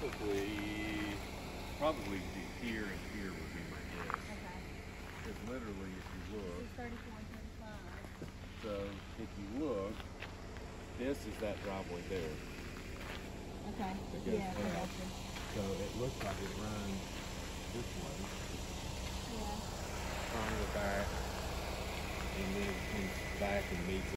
probably, probably here and here would be my guess. Okay. Because literally, if you look, It's thirty-four thirty-five. so if you look, this is that driveway there. Okay. Yeah, I got you. So it looks like it runs this way, Yeah. on the back, and then comes back and meets